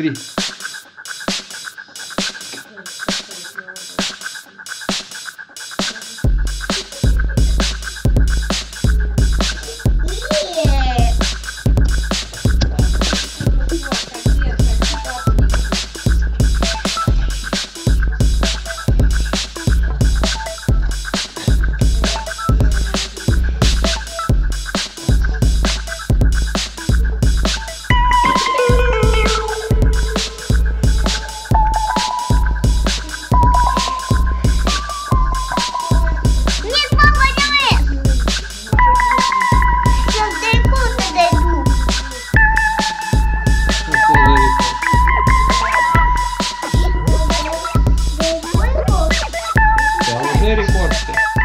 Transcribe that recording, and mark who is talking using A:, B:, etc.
A: Cri. misericórdia.